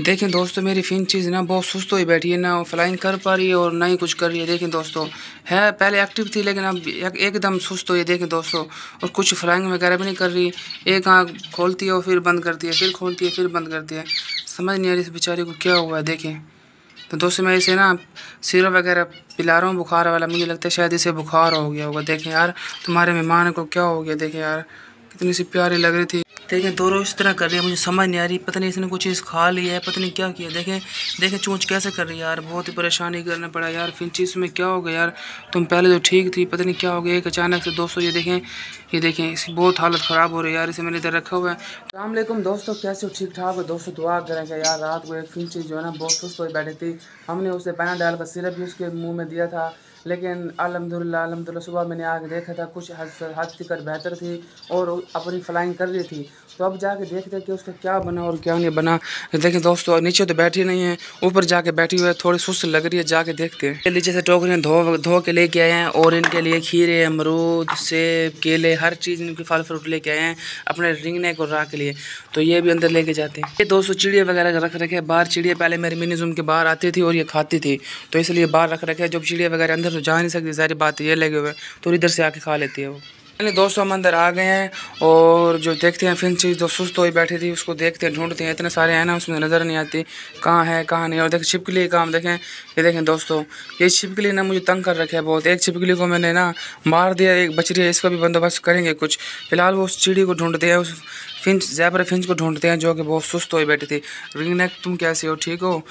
देखें दोस्तों, मेरी फिन चीज़ ना बहुत सुस्त हुई बैठी है, ना फ्लाइंग कर पा रही है और ना ही कुछ कर रही है। देखें दोस्तों, है, पहले एक्टिव थी, लेकिन अब एकदम सुस्त हुई देखें दोस्तों, और कुछ फ्लाइंग वगैरह भी नहीं कर रही। एक आँख खोलती है और फिर बंद करती है, फिर खोलती है, फिर बंद करती है। समझ नहीं आ रही इस बेचारी को क्या हुआ है, देखें। तो दोस्तों, मैं इसे ना सिरप वगैरह पिला रहा हूँ, बुखार वाला। मुझे लगता है शायद इसे बुखार हो गया होगा। देखें यार, तुम्हारे मेहमान को क्या हो गया, देखें यार। कितनी सी प्यारी लग रही थी। देखें दोनों इस तरह कर रही है, मुझे समझ नहीं आ रही, पता नहीं इसने कुछ चीज़ खा लिया है, पता नहीं क्या किया। देखें देखें चूँच कैसे कर रही है यार, बहुत ही परेशानी करना पड़ा यार, फिर चीज़ में क्या हो गया यार, तुम पहले तो ठीक थी, पता नहीं क्या हो गया, एक अचानक से दोस्तों, ये देखें ये देखें, इसकी बहुत हालत ख़राब हो रही है यार, इसे मैंने इधर रखा हुआ है। अल्लाम दोस्तों, कैसे हो? ठीक ठाक है? दोस्तों, दुआ करेंगे यार, रात को एक फिर चीज़ जो है ना, बहुत सुस्त हो बैठी थी। हमने उसे पैना डाल कर सिरप भी उसके मुँह में दिया था। लेकिन अलहमदिल्ला अलहमदिल्ला सुबह मैंने आके देखा था, कुछ हद कर बेहतर थी और अपनी फ्लाइंग कर रही थी। तो अब जाके देखते कि उसका क्या बना और क्या नहीं बना। देखें दोस्तों, नीचे तो बैठी नहीं है, ऊपर जाके बैठी हुई है, थोड़ी सुस्त लग रही है, जाके देखते हैं। नीचे से टोकरियाँ धो धो के लेके आए हैं और इनके लिए खीरे, अमरूद, सेब, केले, हर चीज़ इनके फल फ्रूट लेके आए हैं अपने रिंगने को राह के लिए। तो ये भी अंदर लेके जाते हैं। ये दोस्तों चिड़िया वगैरह रख रखे बाहर चिड़िया पहले मेरे मिनी जूम के बाहर आती थी और ये खाती थी। तो इसलिए बाहर रख रखे जब चिड़िया वगैरह अंदर तो जा नहीं सकती, सारी बात ये लगे हुए तो इधर से आके खा लेती है वो। पहले दोस्तों हम अंदर आ गए हैं और जो देखते हैं फिर चीज़ जो सुस्त हुई बैठी थी, उसको देखते हैं, ढूंढते हैं। इतने सारे हैं ना, उसमें नज़र नहीं आती, कहाँ है, कहाँ नहीं। और देखें छिपकली काम देखें, ये देखें दोस्तों, ये छिपकली ना मुझे तंग कर रखे है बहुत। एक छिपकली को मैंने ना मार दिया, एक बच रही है, इसका भी बंदोबस्त करेंगे कुछ। फ़िलहाल वो उस चिड़ी को ढूंढते हैं, उस फिंच, जैबर फिंच को ढूंढते हैं, जो कि बहुत सुस्त हुई बैठी थी। रिंग नेक तुम कैसे हो, ठीक हो?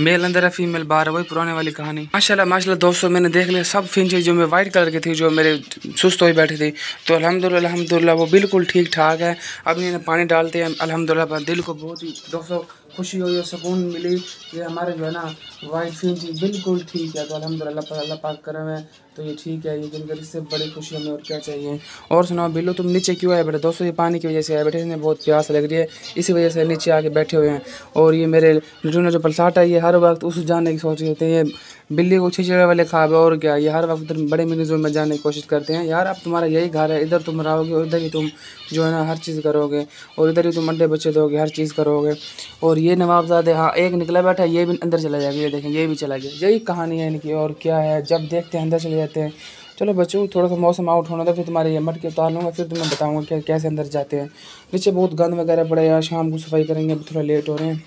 मेल अंदर है फीमेल बाहर है, वही पुराने वाली कहानी। माशाल्लाह माशाल्लाह, दोस्तों, मैंने देख लिया, सब फिंच जो मैं वाइट कलर की थी, जो मेरे सुस्त हो बैठी थी। तो अलहमदिल्ला अलहमदिल्ला वो बिल्कुल ठीक ठाक है। अभी इन्हें पानी डालते हैं अलहमदिल्ला दिल को बहुत ही, दोस्तों खुशी हुई और सुकून मिली। ये हमारे जो है ना, वाइट फिंच बिल्कुल ठीक है। तो अलहमदिल्ला अल्लाह पाक करम है। तो ये ठीक है, ये दिन इससे बड़ी खुशी हमें और क्या चाहिए। और सुनाओ, बिल्लो, तुम नीचे क्यों आए बैठे? दोस्तों, ये पानी की वजह से आए बैठे इन्हें बहुत प्यास लग रही है। इसी वजह से नीचे आके बैठे हुए हैं। और ये मेरे लिटू ने जो पलसाट है ये हर वक्त उस जाने की सोच रहे थे ये बिल्ली को छिचड़े वाले खाब है और क्या? ये हर वक्त उधर बड़े मिनी में जाने की कोशिश करते हैं। यार, अब तुम्हारा यही घर है। इधर तुम रहोगे और इधर ही तुम जो है ना, हर चीज़ करोगे। और इधर ही तुम अंडे बच्चे दोगे, हर चीज़ करोगे। और ये नवाबजादे हाँ एक निकला बैठा है ये भी अंदर चला जाएगा, ये देखें, ये भी चला गया। यही कहानी है इनकी, और क्या है, जब देखते हैं, अंदर चले जाते हैं। चलो बच्चों थोड़ा सा मौसम आउट होना था फिर तुम्हारे ये मट के उतार लूँगा, फिर तुम्हें बताऊँगा कि कैसे अंदर जाते हैं। नीचे बहुत गंद वगैरह पड़े यार शाम को सफ़ाई करेंगे, अभी थोड़ा लेट हो रहे हैं।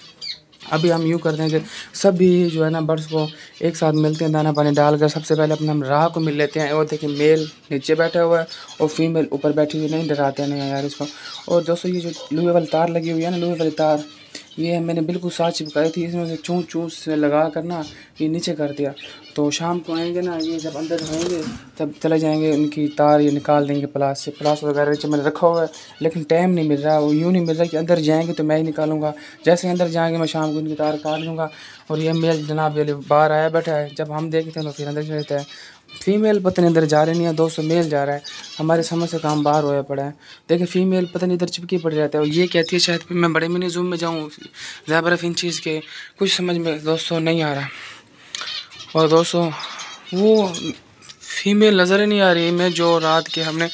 अभी हम यूँ करते हैं कि सभी जो है ना, बर्ड्स को एक साथ मिलते हैं, दाना पानी डालकर, सबसे पहले अपने हम राह को मिल लेते हैं, और देखिए मेल नीचे बैठा हुआ है, और फीमेल ऊपर बैठी हुई नहीं, डराते नहीं यार इसको। और दोस्तों, ये जो लोहे वाली तार लगी हुई है ना, लोहे वाली तार ये मैंने बिल्कुल साथ चिपकाई थी, इसमें से चूँ चूँ से लगा कर ना ये नीचे कर दिया। तो शाम को आएँगे ना, ये जब अंदर रहेंगे, तब चले जाएँगे उनकी तार ये निकाल देंगे प्लास से। प्लास वगैरह नीचे मैंने रखा हुआ है, लेकिन टाइम नहीं मिल रहा, वो यूँ नहीं मिल रहा कि अंदर जाएँगे तो मैं ही निकालूँगा। जैसे अंदर जाएँगे, मैं शाम को उनकी तार काट लूँगा और ये मेल जनाब बाहर आया बैठा है, जब हम देखते हैं तो फिर अंदर चलता है। फीमेल पता नहीं इधर जा रहे नहीं है दो सौ मेल जा रहा है। हमारे समझ से काम बाहर होया पड़ा है। देखिए फीमेल पता नहीं इधर चिपकी पड़ जाता है। और ये कहती है शायद मैं बड़े मिनी जूम में जाऊँ, ज़्यादा इन चीज़ के। कुछ समझ में दोस्तों नहीं आ रहा। और दोस्तों, वो फीमेल नज़र ही नहीं आ रही मैं जो रात के हमने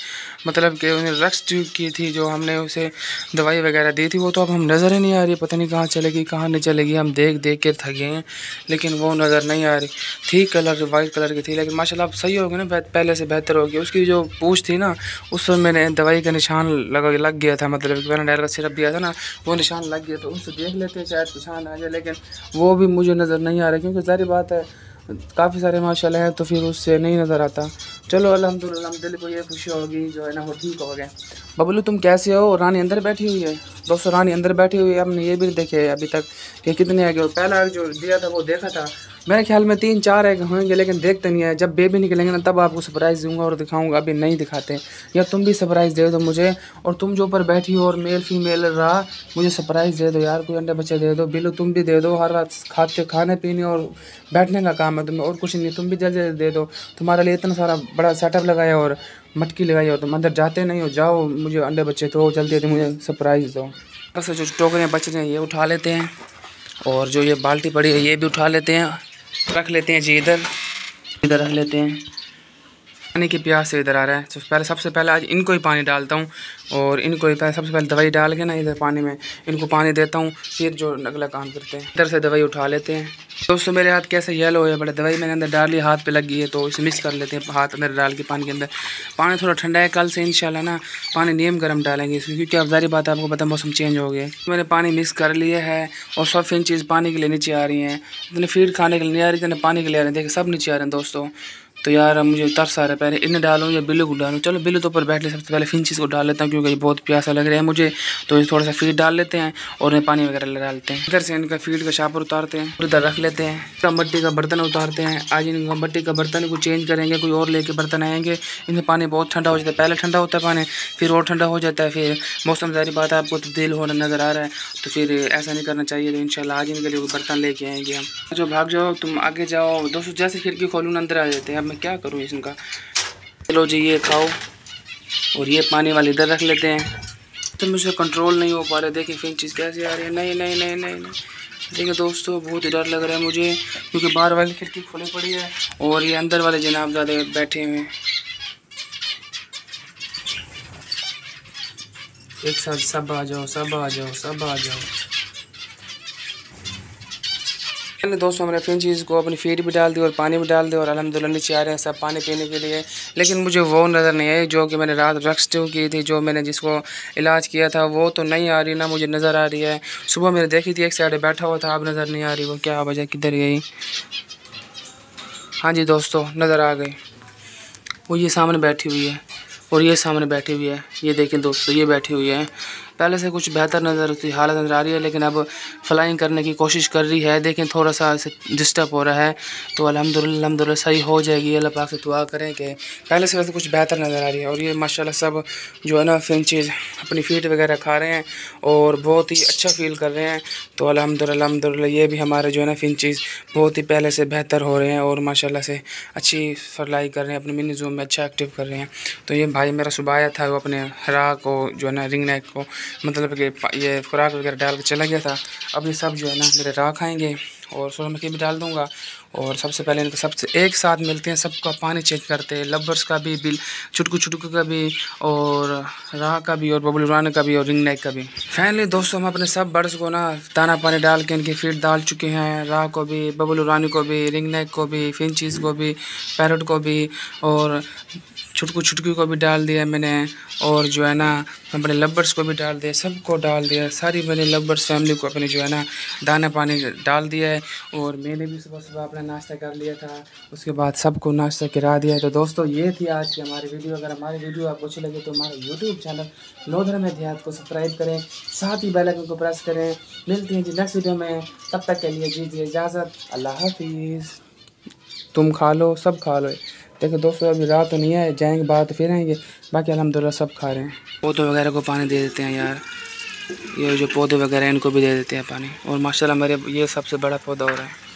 मतलब कि उन्हें रक्स ट्यूब की थी, जो हमने उसे दवाई वगैरह दी थी, वो तो अब हम नज़र ही नहीं आ रही, पता नहीं कहाँ चलेगी, कहाँ नहीं चलेगी, हम देख देख के थके हैं, लेकिन वो नज़र नहीं आ रही। थी कलर वाइट कलर की थी, लेकिन माशाल्लाह अब सही हो गई ना पहले से बेहतर हो गई। उसकी जो पूछ थी ना, उस पर मैंने दवाई का निशान लगा, लग गया था मतलब कि मैंने डायर का सिरप दिया था ना, वो निशान लग गया तो उनसे देख लेते शायद निशान आ जाए लेकिन वो भी मुझे नज़र नहीं आ रहा, क्योंकि सारी बात है काफ़ी सारे माशाल्लाह हैं तो फिर उससे नहीं नज़र आता। चलो अलहमदिल्ला दिल को ये खुशी होगी, जो है ना, वो ठीक हो गए बबलू, तुम कैसे हो? रानी अंदर बैठी हुई है। दोस्तों, रानी अंदर बैठी हुई है, हमने ये भी देखे अभी तक कि कितने आ गए पहला जो दिया था, वो देखा था। मेरे ख्याल में तीन चार एक होंगे, लेकिन देखते नहीं है। जब बेबी निकलेंगे ना, तब आपको सरप्राइज़ दूँगा और दिखाऊँगा। अभी नहीं दिखाते। या तुम भी सरप्राइज़ दे दो मुझे, और तुम जो ऊपर बैठी हो और मेल फीमेल रहा, मुझे सरप्राइज़ दे दो यार। कोई अंडे बच्चे दे दो, बिल्लू तुम भी दे दो। हर रात खाते, खाने, पीने और बैठने का काम है तुम्हें, और कुछ नहीं। तुम भी जल्दी जल्दी दे दो। तुम्हारे लिए इतना सारा बड़ा सेटअप लगाया और मटकी लगाई और तुम अंदर जाते नहीं हो। जाओ मुझे अंडे बच्चे तो जल्दी मुझे सरप्राइज़ दो। बस जो टोकरियाँ बच रहे हैं, ये उठा लेते हैं। और जो ये बाल्टी पड़ी है, ये भी उठा लेते हैं। रख लेते हैं जी इधर। इधर रख लेते हैं। पानी की प्यास से इधर आ रहा है। तो पहले, सबसे पहले आज इनको ही पानी डालता हूँ और इनको ही पहले, सबसे पहले दवाई डाल के ना इधर पानी में इनको पानी देता हूँ, फिर जो अगला काम करते हैं, इधर से दवाई उठा लेते हैं। दोस्तों, मेरे हाथ कैसे येलो है, बड़े दवाई मैंने अंदर डाल, हाथ पे लगी है तो इसे मिक्स कर लेते हैं, हाथ अंदर डाल के पानी के अंदर। पानी थोड़ा ठंडा है, कल से इंशाल्लाह ना पानी नियम गर्म डालेंगे क्योंकि अब जारी बात है, आपको पता मौसम चेंज हो गया मैंने पानी मिक्स कर लिया है और सब फिन चीज़ पानी के लिए नीचे आ रही हैं। इतने फ़ीड खाने के लिए नहीं आ रही, इतने पानी के लिए आ रहे हैं, देखिए सब नीचे आ रहे हैं दोस्तों। तो यार मुझे तरस आ रहा है पहले, इन्हें डालूँ या बिल्लू को डालूँ। चलो बिल्लू तो ऊपर बैठ ले सबसे पहले फिंचिस को डाल लेता हूँ क्योंकि ये बहुत प्यासा लग रहा है मुझे। तो ये थोड़ा सा फ़ीड डाल लेते हैं और इन्हें पानी वगैरह डालते हैं। इधर से इनका फ़ीड का शापर उतारते हैं उधर रख लेते हैं। इनका मट्टी का बर्तन उतारते हैं। आज इनका मट्टी का बर्तन को चेंज करेंगे, कोई और लेके बर्तन आएँगे। इनमें पानी बहुत ठंडा हो जाता है, पहले ठंडा होता है पानी, फिर और ठंडा हो जाता है, फिर मौसम जारी बात है, आपको तब्दील होना नज़र आ रहा है। तो फिर ऐसा नहीं करना चाहिए तो इन आज इनके लिए बर्तन लेके आएँगे हम। जो भाग जाओ, तुम आगे जाओ। दोस्तों, जैसे खिड़की खोलूँ, अंदर आ जाते हैं। मैं क्या करूँ इसका? चलो जी, ये खाओ और ये पानी वाले इधर रख लेते हैं। तो मुझे कंट्रोल नहीं हो पा रहे। देखिए, फिर चीज़ कैसे आ रही है। नहीं नहीं नहीं नहीं नहीं। देखिए दोस्तों, बहुत ही डर लग रहा है मुझे, क्योंकि बाहर वाली खिड़की खुली पड़ी है और ये अंदर वाले जनाब ज़्यादा बैठे हुए हैं। एक साथ सब आ जाओ, सब आ जाओ, सब आ जाओ। मैंने दोस्तों, हमने फिर चीज़ को अपनी फ़ीड भी डाल दी और पानी भी डाल दी और अलहमदिल्ला नीचे आ रहे हैं सब पानी पीने के लिए। लेकिन मुझे वो नज़र नहीं आई जो कि मैंने रात रेक्सटिव की थी, जो मैंने जिसको इलाज किया था, वो तो नहीं आ रही ना मुझे नज़र आ रही है। सुबह मैंने देखी थी, एक साइड बैठा हुआ था, अब नज़र नहीं आ रही, वो क्या वजह, किधर गई? हाँ जी दोस्तों, नज़र आ गई। वो ये सामने बैठी हुई है और ये सामने बैठी हुई है, ये देखें दोस्तों, ये बैठी हुई है। पहले से कुछ बेहतर नज़र होती हालत नज़र आ रही है, लेकिन अब फ्लाइंग करने की कोशिश कर रही है। देखें थोड़ा सा डिस्टर्ब हो रहा है तो अलहमदिल्ला सही हो जाएगी। अल्लाह पाक से दुआ करें कि पहले से वैसे कुछ बेहतर नज़र आ रही है। और ये माशाल्लाह सब जो है ना फिंचज़ अपनी फीट वगैरह खा रहे हैं और बहुत ही अच्छा फील कर रहे हैं। तो अलहमदिल्ला ये भी हमारे जो है ना फिंचज़ बहुत ही पहले से बेहतर हो रहे हैं और माशा से अच्छी फ्लाई कर रहे हैं, अपने मिनी जूम में अच्छा एक्टिव कर रहे हैं। तो ये भाई मेरा सुबह आया था, वो अपने हरा को जो है ना रिंग नेक को मतलब कि ये खुराक वगैरह डाल के चला गया था। अब ये सब जो है ना, मेरे राह खाएँगे और सूरजमुखी भी डाल दूँगा। और सबसे पहले इनको, सबसे एक साथ मिलते हैं, सबका पानी चेक करते हैं। लब्बर्स का भी, बिल छुटकू छुटकू का भी, और राह का भी, और बबुल रान का भी, और रिंग नेक का भी। फाइनली दोस्तों, हम अपने सब बर्ड्स को ना, दाना पानी डाल के इनकी फ़ीड डाल चुके हैं। राह को भी, बबुल रानी को भी, रिंग नेक को भी फिंचीज़ को भी, पैरट को भी, और छुटकू, छुटकी को भी डाल दिया मैंने और जो है ना, अपने लब्बर्स को भी डाल दिया, सबको डाल दिया, सारी मैंने लब्बर्स फैमिली को अपने जो है ना, दाना पानी डाल दिया है और मैंने भी सुबह सुबह अपना नाश्ता कर लिया था, उसके बाद सबको नाश्ता करा दिया तो दोस्तों, ये थी आज की हमारी वीडियो अगर हमारी वीडियो आपको अच्छी लगे तो हमारे यूट्यूब चैनल लोधर में देहात को सब्सक्राइब करें, साथ ही बेल आइकन को प्रेस करें। मिलती हैं जी नेक्स्ट वीडियो में। तब तक के लिए दीजिए इजाज़त। अल्लाह हाफिज़। तुम खा लो, सब खा लो। देखो दोस्तों, अभी रात तो नहीं है, जाएँगे बाहर तो फिर आएँगे। बाकी अलहमदिल्ला सब खा रहे हैं। पौधों वगैरह को पानी दे देते हैं यार। ये जो पौधे वगैरह इनको भी दे देते हैं पानी। और माशाल्लाह, मेरे ये सबसे बड़ा पौधा हो रहा है।